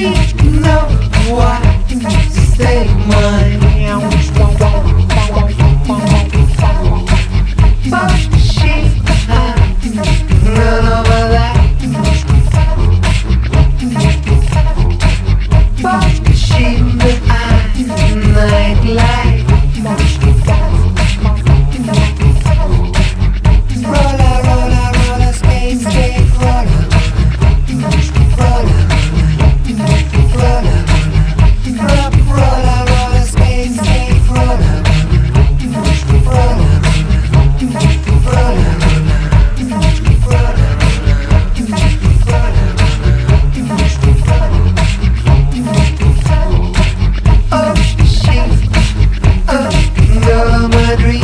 You know why you stay mine. dream